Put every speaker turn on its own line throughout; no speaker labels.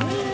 dusenge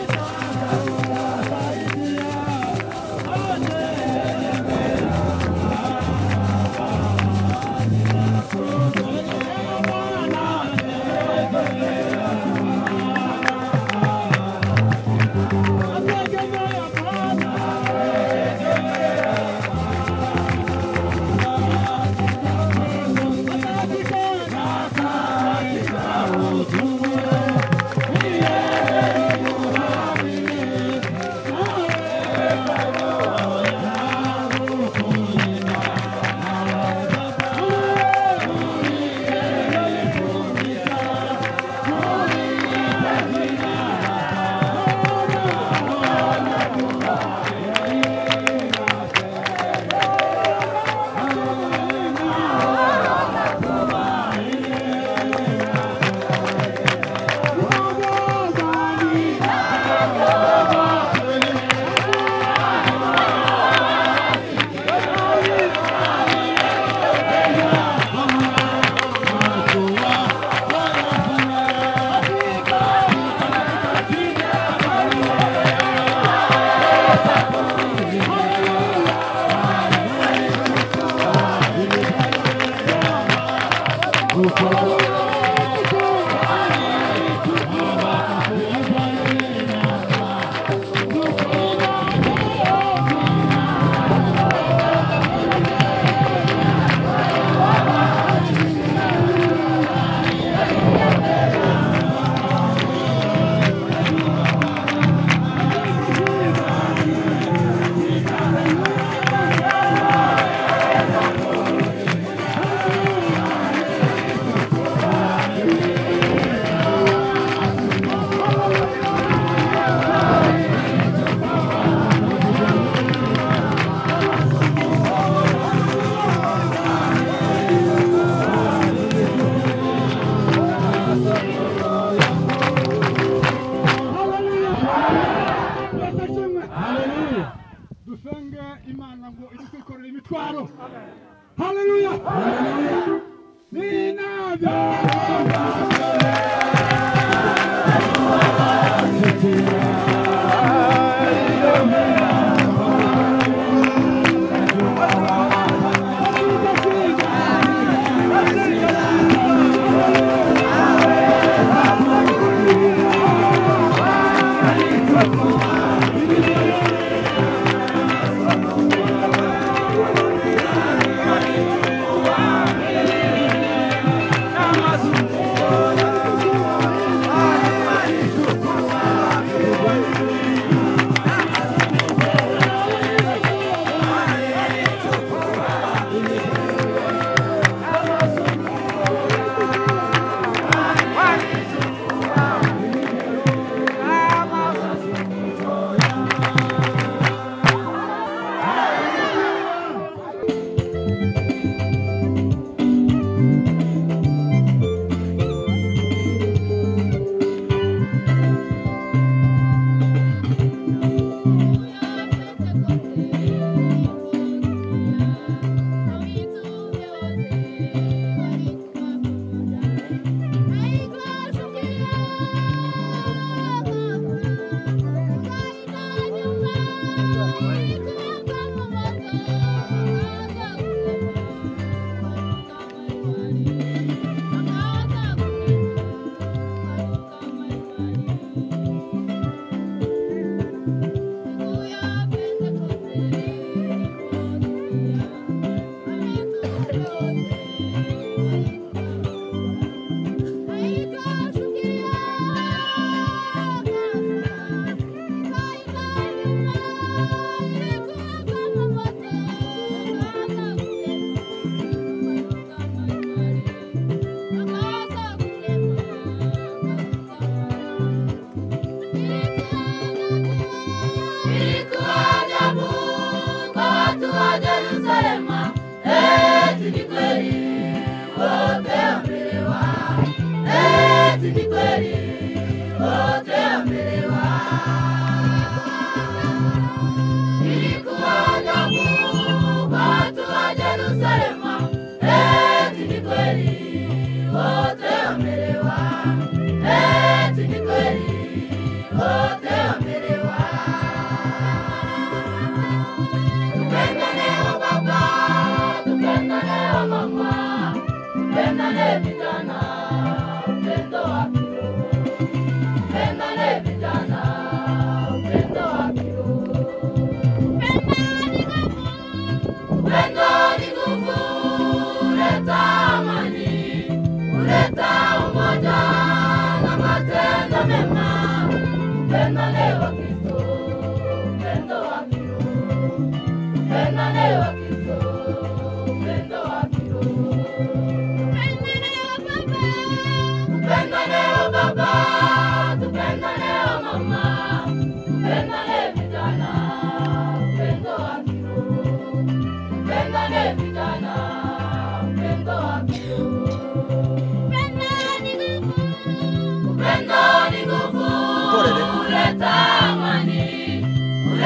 wote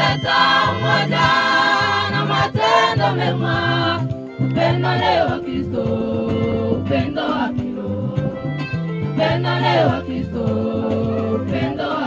kuleta umoja na matendo mema. Upendo leo Kristo, upendo wa kiroho, upendo leo Kristo, upendo wa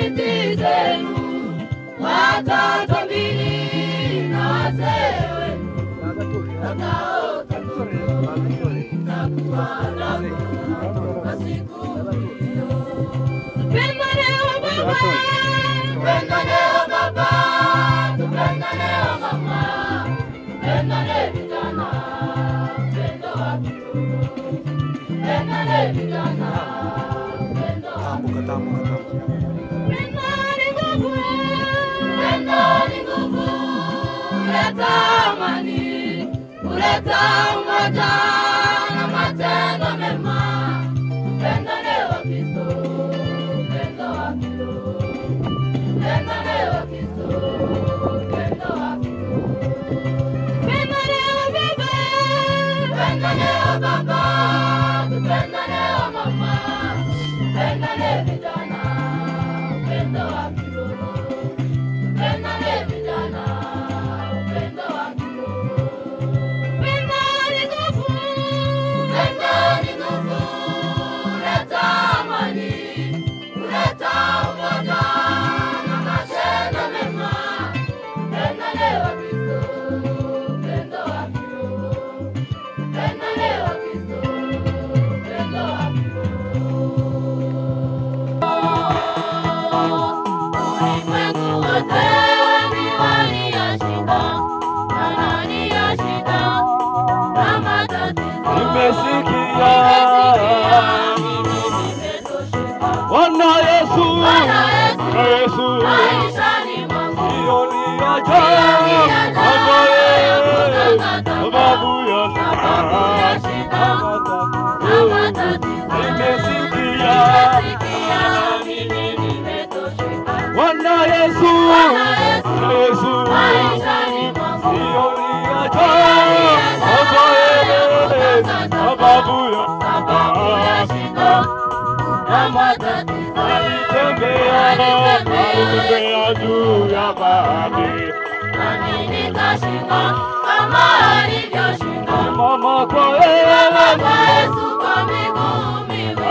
biti zenu watatabiri na wazee wenu watakaotabiri takuwa nami kwa siku hiyo. Tupendanewa baba, tupendanewa baba, tupendanewa mama, tupendane vijana, upendo wa Tupendane vijana, upendo wa Tambuka, tambuka, tambuka. Tau Madai. Mama,
kwa wewe,
mama
of kwa miguu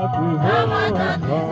shida na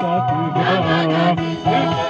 shida